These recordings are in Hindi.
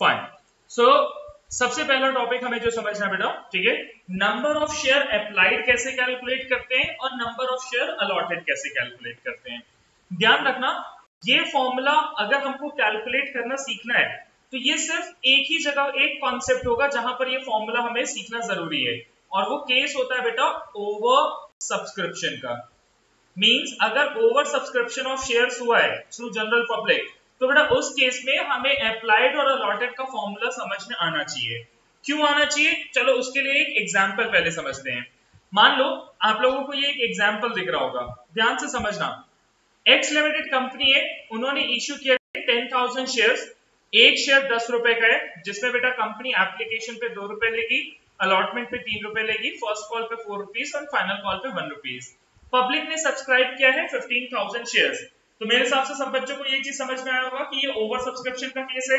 फाइन सो सबसे पहला टॉपिक हमें जो समझना है बेटा, ठीक है? नंबर ऑफ़ शेयर अप्लाइड कैसे कैलकुलेट करते हैं और नंबर ऑफ़ शेयर अलॉटेड कैसे कैलकुलेट करते हैं? ध्यान रखना, ये फॉर्मूला अगर हमको कैलकुलेट करना सीखना है तो ये सिर्फ़ एक ही जगह, एक कॉन्सेप्ट होगा जहाँ पर ये फॉर्मूला हमें सीखना ज़रूरी है। और वो केस होता है बेटा ओवर सब्सक्रिप्शन का। मींस अगर ओवर सब्सक्रिप्शन ऑफ़ शेयर्स हुआ है थ्रू जनरल पब्लिक तो बेटा उस केस में हमें अप्लाइड और अलॉटेड का फॉर्मूला समझ में आना चाहिए। क्यों आना चाहिए? चलो उसके लिए एक एग्ज़ाम्पल पहले समझते हैं। मान लो, आप लोगों को ये एक एग्ज़ाम्पल दिख रहा होगा। ध्यान से समझना। एक्स लिमिटेड कंपनी है, उन्होंने इश्यू किया टेन थाउज़ेंड शेयर एक शेयर दस रुपए का है, जिसमें बेटा कंपनी एप्लीकेशन पे दो रुपए लेगी अलॉटमेंट पे तीन रुपए लेगी फ़र्स्ट कॉल पे फोर रुपीज़ और फाइनल कॉल पे वन रुपीज़ पब्लिक ने सब्सक्राइब किया है फिफ्टीन थाउज़ेंड शेयर तो मेरे हिसाब से सब बच्चों को ये चीज़ समझ में आया होगा कि ये ओवर सब्सक्रिप्शन का केस है।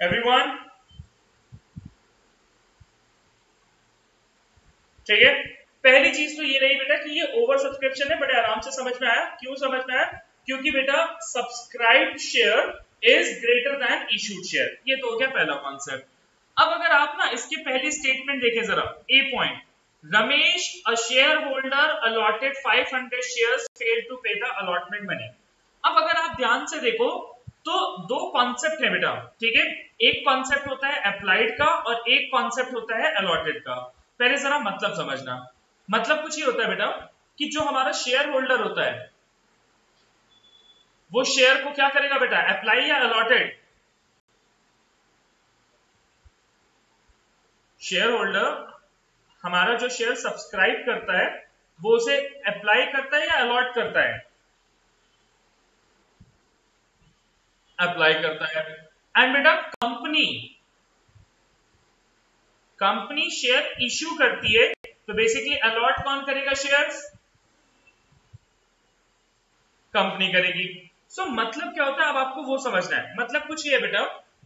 एवरीवन ठीक है पहली चीज़ तो ये रही बेटा कि ये ओवर सब्सक्रिप्शन है, बड़े आराम से समझ में आया। क्यों समझ में आया? क्योंकि बेटा subscribe share is greater than issued share ये तो हो गया पहला कॉन्सेप्ट अब अगर आप ना इसके पहली स्टेटमेंट देखें जरा A point Ramesh, a shareholder allotted 500 shares, failed to pay the allotment money. अब अगर आप ध्यान से देखो तो दो कॉन्सेप्ट है बेटा ठीक है? एक कॉन्सेप्ट होता है अप्लाइड का और एक कॉन्सेप्ट होता है अलॉटेड का। पहले जरा मतलब समझना। मतलब कुछ ही होता है बेटा कि जो हमारा शेयर होल्डर होता है वो शेयर को क्या करेगा बेटा? अप्लाई या अलॉटेड शेयर होल्डर हमारा जो शेयर सब्सक्राइब करता है वो उसे अप्लाई करता है या अलॉट करता है? अप्लाई करता है। एंड बेटा कंपनी कंपनी शेयर इश्यू करती है तो बेसिकली अलॉट कौन करेगा शेयर्स कंपनी करेगी। सो so, मतलब क्या होता है? अब आपको वो समझना है। मतलब कुछ ये बेटा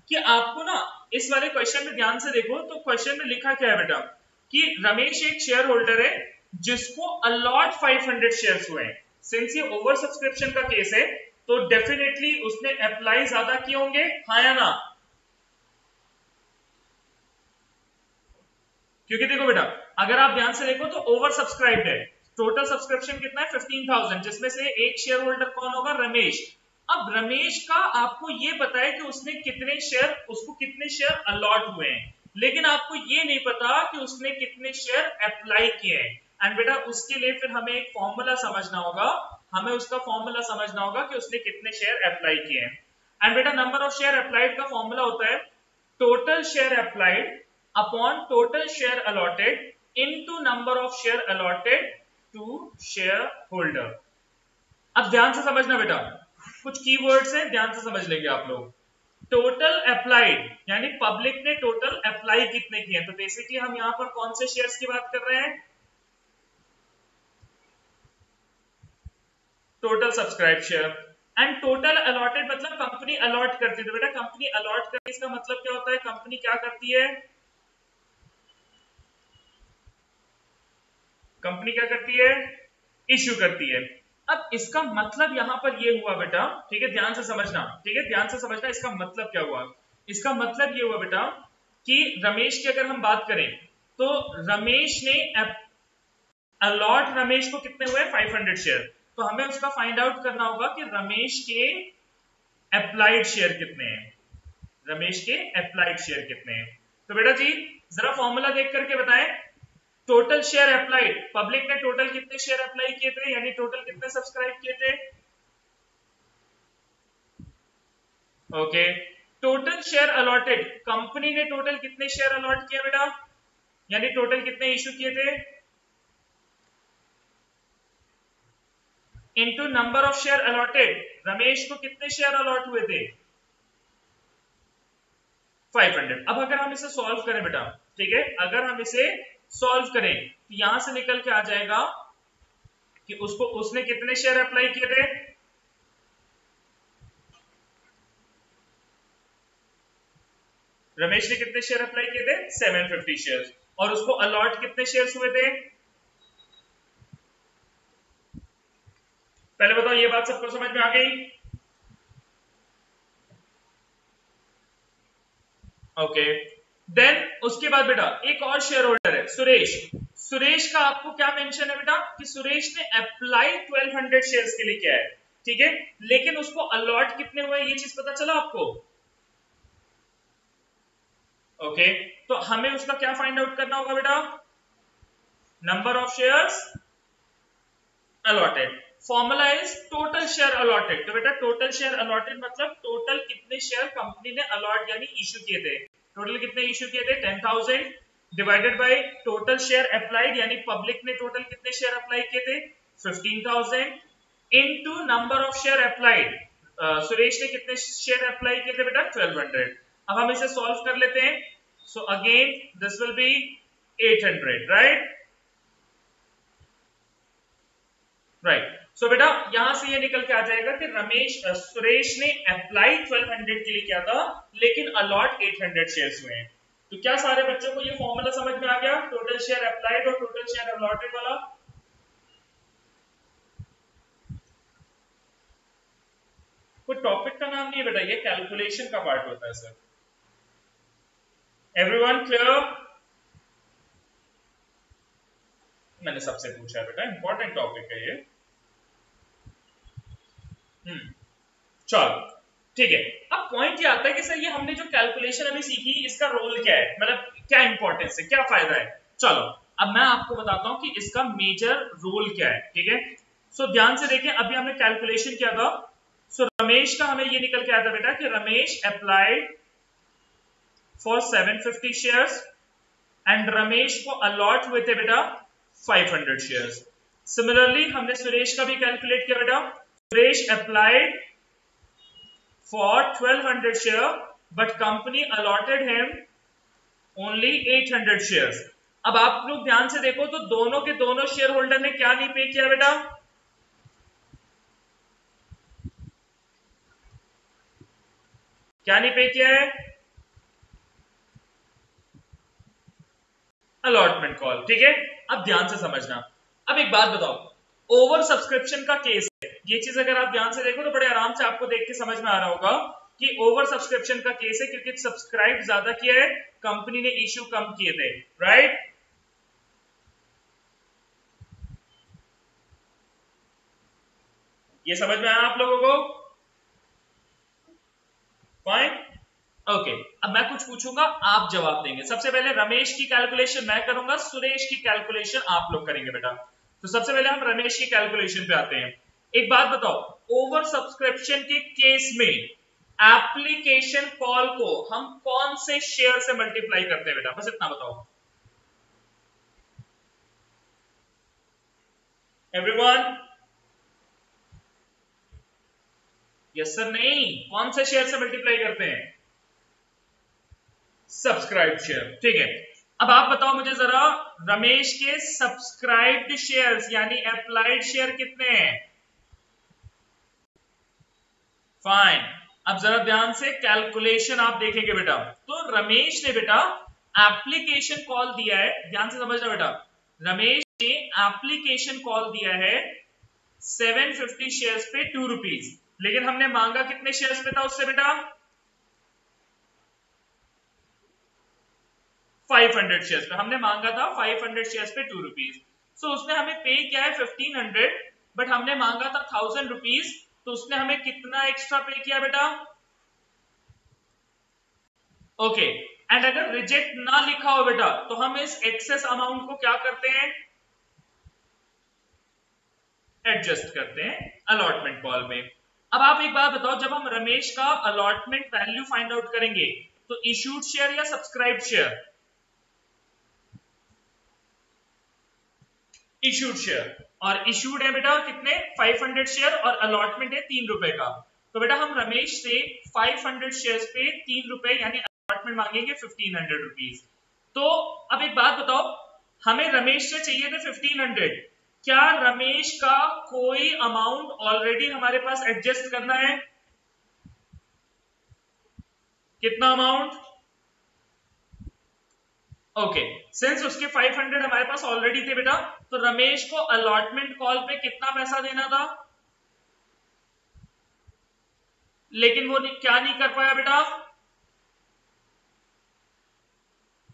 कि आपको ना इस वाले क्वेश्चन में ध्यान से देखो तो क्वेश्चन में लिखा क्या है बेटा? कि रमेश एक शेयर होल्डर है, जिसको अलॉट 500 शेयर्स हुए हैं। सिंस ये ओवर सब्सक्रिप्शन का केस है तो डेफिनेटली उसने अप्लाई ज़्यादा किए होंगे। हाँ या ना? क्योंकि देखो बेटा, अगर आप ध्यान से देखो तो ओवर सब्सक्राइब है। टोटल सब्सक्रिप्शन कितना है? फिफ्टीन थाउज़ेंड जिसमें से एक शेयर होल्डर कौन होगा? रमेश। अब रमेश का आपको यह पता है कि उसने कितने शेयर उसको कितने शेयर अलॉट हुए हैं। लेकिन आपको ये नहीं पता कि उसने कितने शेयर अप्लाई किए हैं। एंड बेटा, उसके लिए फिर हमें एक फॉर्मूला समझना होगा। हमें उसका फॉर्मूला समझना होगा कि उसने कितने शेयर अप्लाई किए हैं। एंड बेटा नंबर ऑफ़ शेयर अप्लाइड का फॉर्मूला होता है total share applied upon total share allotted into number of share allotted to share holder अब ध्यान से समझना बेटा। कुछ कीवर्ड्स हैं, ध्यान से समझ लेंगे आप लोग। टोटल अप्लाइड यानी पब्लिक ने टोटल अप्लाई कितने किए तो बेसिकली हम यहाँ पर कौन से शेयर्स की बात कर रहे हैं? Total subscribe share and total allotted मतलब कंपनी अलॉट करती है। तो बेटा कंपनी अलॉट करती इसका मतलब क्या होता है? कंपनी क्या करती है? कंपनी क्या करती है? इश्यू करती है। अब इसका मतलब यहाँ पर ये हुआ बेटा, ठीक है, ध्यान से समझना, ठीक है, ध्यान से समझना इसका मतलब क्या हुआ। इसका मतलब ये हुआ बेटा कि रमेश की अगर हम बात करें तो रमेश ने अलॉट रमेश को कितने हुए? 500 शेयर तो हमें उसका फाइंड आउट करना होगा कि रमेश के अप्लाइड शेयर कितने हैं। रमेश के अप्लाइड शेयर कितने हैं। तो बेटा जी, जरा फॉर्मूला देख करके बताएँ। टोटल शेयर अप्लाइड पब्लिक ने टोटल कितने शेयर अप्लाई किए थे? यानी टोटल कितने सब्सक्राइब किए थे? Okay total share allotted company ने टोटल कितने शेयर अलॉट किए बेटा? यानी टोटल कितने इश्यू किए थे? Into number of share allotted Ramesh को कितने शेयर अलॉट हुए थे? 500 अब अगर हम इसे सॉल्व करें बेटा, ठीक है? अगर हम इसे सॉल्व करें। तो यहाँ से निकल के आ जाएगा कि उसको, उसने कितने शेयर अप्लाई किए थे? रमेश ने कितने शेयर अप्लाई किए थे? 750 शेयर्स और उसको अलॉट कितने शेयर्स हुए थे? पहले बताओ, ये बात सबको समझ में आ गई? Okay okay. देन उसके बाद बेटा, एक और शेयर होल्डर है, सुरेश। सुरेश का आपको क्या मेंशन है बेटा? कि सुरेश ने अप्लाई 1200 शेयर्स के लिए किया है, ठीक है? लेकिन उसको अलॉट कितने हुए ये चीज़ पता चला आपको? ओके तो हमें उसका क्या फाइंड आउट करना होगा बेटा? Number of shares allotted formula is total share allotted तो बेटा टोटल शेयर अलॉटेड मतलब टोटल कितने शेयर कंपनी ने अलॉट यानी इश्यू किए थे? टोटल कितने इश्यू किए थे? Ten thousand divided by total share applied यानी पब्लिक ने टोटल कितने शेयर अप्लाई किए थे? Fifteen thousand into number of share applied Suresh ने कितने शेयर अप्लाई किए थे बेटा? ट्वेल्व हंड्रेड अब हम इसे सॉल्व कर लेते हैं। So again this will be 800 right right so so, बेटा यहाँ से ये निकल के आ जाएगा कि रमेश सुरेश ने अप्लाई 1200 के लिए किया था लेकिन अलॉट 800 शेयर्स हुए हैं। तो क्या सारे बच्चों को ये फॉर्मूला समझ में आ गया? टोटल शेयर अप्लाइड और टोटल शेयर अलॉटेड वाला? कोई टॉपिक का नाम नहीं है बेटा ये कैलकुलेशन का पार्ट होता है सर एवरीवन क्लियर मैंने सबसे पूछा है बेटा इंपॉर्टेंट टॉपिक है ये। चलो, ठीक है। अब पॉइंट ये आता है कि सर, ये हमने जो कैलकुलेशन अभी सीखी, इसका रोल क्या है? मतलब क्या इंपॉर्टेंस है? क्या फ़ायदा है? चलो, अब मैं आपको बताता हूँ कि इसका मेजर रोल क्या है, ठीक है? सो ध्यान से देखें, अभी हमने कैलकुलेशन किया था। सो रमेश का हमें ये निकल के आया था बेटा कि Ramesh applied for 750 shares and Ramesh को अलॉट हुए थे बेटा 500 शेयर्स सिमिलरली हमने सुरेश का भी कैलकुलेट किया बेटा। Suresh applied for 1200 share but company allotted him only 800 shares अब आप लोग ध्यान से देखो तो दोनों के दोनों शेयर होल्डर ने क्या नहीं पे किया बेटा? क्या नहीं पे किया है? अलॉटमेंट कॉल ठीक है? अब ध्यान से समझना। अब एक बात बताओ ओवर सब्सक्रिप्शन का केस है ये चीज़ अगर आप ध्यान से देखो तो बड़े आराम से आपको देख के समझ में आ रहा होगा कि ओवर सब्सक्रिप्शन का केस है क्योंकि सब्सक्राइब ज़्यादा किया है कंपनी ने इश्यू कम किए थे राइट ये समझ में आया आप लोगों को? फाइन ओके okay, अब मैं कुछ पूछूँगा आप जवाब देंगे। सबसे पहले रमेश की कैलकुलेशन मैं करूँगा सुरेश की कैलकुलेशन आप लोग करेंगे बेटा। तो सबसे पहले हम रमेश की कैलकुलेशन पे आते हैं। एक बात बताओ ओवर सब्सक्रिप्शन के केस में एप्लीकेशन कॉल को हम कौन से शेयर से मल्टीप्लाई करते हैं बेटा? बस इतना बताओ। एवरीवन यस सर नहीं? कौन से शेयर से मल्टीप्लाई करते हैं? सब्सक्राइब शेयर ठीक है। अब आप बताओ मुझे जरा, रमेश के सब्सक्राइब्ड शेयर्स यानी अप्लाइड शेयर कितने हैं? फाइन अब जरा ध्यान से कैलकुलेशन आप देखेंगे बेटा। तो रमेश ने बेटा एप्लीकेशन कॉल दिया है। ध्यान से समझना बेटा। रमेश ने एप्लीकेशन कॉल दिया है 750 शेयर्स पे टू रुपीज़ लेकिन हमने मांगा कितने शेयर्स पे था उससे बेटा? 500 शेयर्स पे। हमने मांगा था 500 शेयर्स पे टू रुपीज़ सो उसने हमें पे किया है 1500 बट हमने मांगा था थाउज़ेंड रुपीज़ तो उसने हमें कितना एक्स्ट्रा पे किया बेटा? ओके एंड अगर रिजेक्ट ना लिखा हो बेटा तो हम इस एक्सेस अमाउंट को क्या करते हैं? एडजस्ट करते हैं अलॉटमेंट कॉल में। अब आप एक बात बताओ, जब हम रमेश का अलॉटमेंट वैल्यू फाइंड आउट करेंगे तो इश्यूड शेयर या सब्सक्राइब शेयर इश्यूड शेयर और इश्यूड है बेटा कितने? 500 शेयर और अलॉटमेंट है तीन रुपए का। तो बेटा, हम रमेश से 500 शेयर्स पे तीन रुपए, यानी अलॉटमेंट मांगेंगे 1500 रुपीज़ तो अब एक बात बताओ, हमें रमेश से चाहिए थे 1500 क्या रमेश का कोई अमाउंट ऑलरेडी हमारे पास एडजस्ट करना है? कितना अमाउंट ओके सिंस उसके 500 हमारे पास ऑलरेडी थे बेटा तो रमेश को अलॉटमेंट कॉल पे कितना पैसा देना था? लेकिन वो क्या नहीं कर पाया बेटा?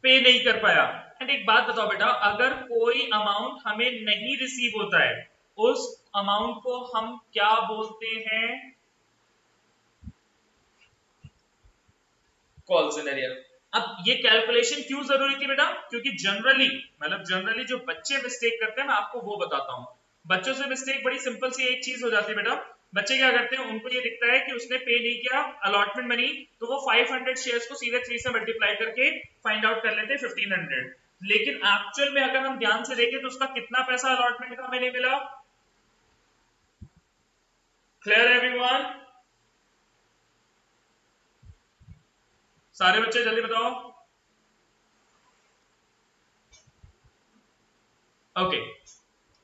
पे नहीं कर पाया। एंड एक बात बताओ बेटा, अगर कोई अमाउंट हमें नहीं रिसीव होता है, उस अमाउंट को हम क्या बोलते हैं? कॉल सिनेरियो अब ये कैलकुलेशन क्यों ज़रूरी थी बेटा? क्योंकि जनरली मतलब जनरली जो बच्चे मिस्टेक करते हैं, मैं आपको वो बताता हूँ। बच्चों से मिस्टेक बड़ी सिंपल सी एक चीज़ हो जाती है बेटा। बच्चे क्या करते हैं? उनको ये दिखता है कि उसने पे नहीं किया अलॉटमेंट मनी तो वो 500 शेयर्स को सीधे थ्री से मल्टीप्लाई करके फाइंड आउट कर लेते हैं 1500 लेकिन एक्चुअल में अगर हम ध्यान से देखें तो उसका कितना पैसा अलॉटमेंट का हमें नहीं मिला? क्लियर एवरीवन सारे बच्चे जल्दी बताओ। ओके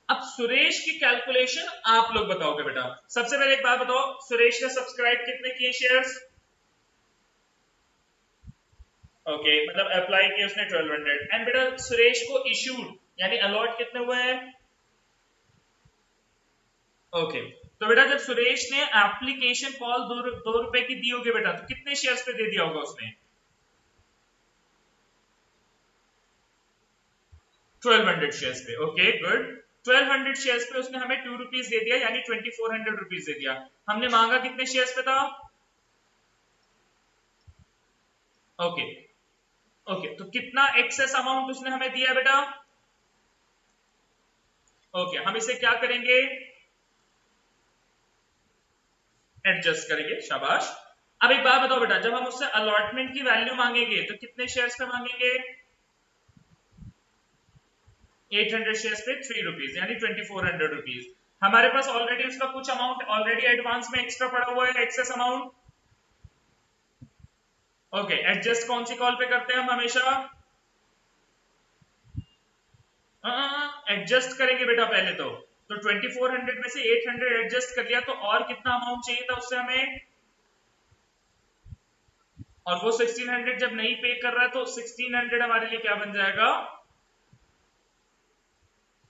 अब सुरेश की कैलकुलेशन आप लोग बताओगे बेटा। सबसे पहले एक बात बताओ, सुरेश ने सब्सक्राइब कितने किए शेयर्स ओके मतलब अप्लाई किए उसने 1200 एंड बेटा, सुरेश को इश्यूड यानी अलॉट कितने हुए हैं? ओके तो बेटा जब सुरेश ने एप्लीकेशन कॉल दो दो रुपए की दी होगी बेटा तो कितने शेयर्स पे दे दिया होगा उसने? 1200 शेयर्स पे ओके गुड 1200 शेयर्स पे उसने हमें टू रुपीज़ दे दिया, यानी 2400 रुपीज़ दे दिया। हमने मांगा कितने शेयर्स पे था? ओके ओके तो कितना एक्सेस अमाउंट उसने हमें दिया बेटा? ओके हम इसे क्या करेंगे? एडजस्ट करेंगे। शाबाश। अब एक बात बताओ बेटा, जब हम उससे अलॉटमेंट की वैल्यू मांगेंगे तो कितने शेयर्स पे मांगेंगे? 800 शेयर्स पे थ्री रुपीज़ यानी 2400 रुपीज़ हमारे पास ऑलरेडी उसका कुछ अमाउंट ऑलरेडी एडवांस में एक्स्ट्रा पड़ा हुआ है एक्सेस अमाउंट ओके एडजस्ट कौन सी कॉल पे करते हैं हम हमेशा? एडजस्ट करेंगे बेटा पहले तो। तो 2400 में से 800 एडजस्ट कर लिया तो और कितना अमाउंट चाहिए था उससे हमें? और वो 1600 जब नहीं पे कर रहा है तो 1600 हमारे लिए क्या बन जाएगा?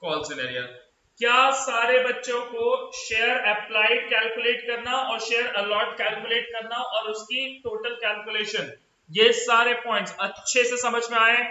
कॉल सिनेरियो क्या सारे बच्चों को शेयर अप्लाइड कैलकुलेट करना और शेयर अलॉट कैलकुलेट करना और उसकी टोटल कैलकुलेशन ये सारे पॉइंट्स अच्छे से समझ में आए।